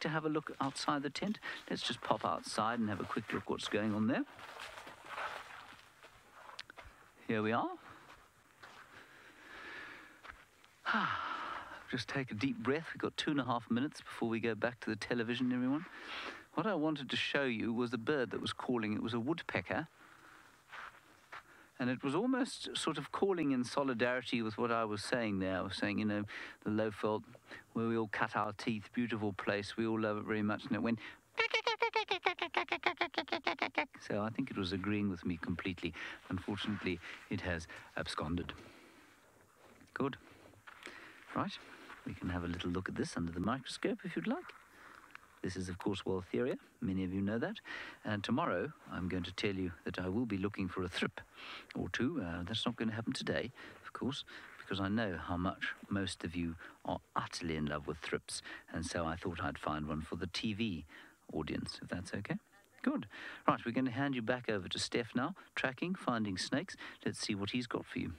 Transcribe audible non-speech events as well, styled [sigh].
to have a look outside the tent? Let's just pop outside and have a quick look what's going on there. Here we are. [sighs] Just take a deep breath. We've got two and a half minutes before we go back to the television, everyone. What I wanted to show you was a bird that was calling. It was a woodpecker. And it was almost sort of calling in solidarity with what I was saying there. I was saying, you know, the Lowveld where we all cut our teeth, beautiful place, we all love it very much. And it went. So I think it was agreeing with me completely. Unfortunately, it has absconded. Good. Right, we can have a little look at this under the microscope if you'd like. This is, of course, Waltheria. Many of you know that. And tomorrow, I'm going to tell you that I will be looking for a thrip or two. Uh, that's not going to happen today, of course, because I know how much most of you are utterly in love with thrips. And so I thought I'd find one for the TV audience, if that's okay. Good. Right, we're going to hand you back over to Steph now, tracking, finding snakes. Let's see what he's got for you.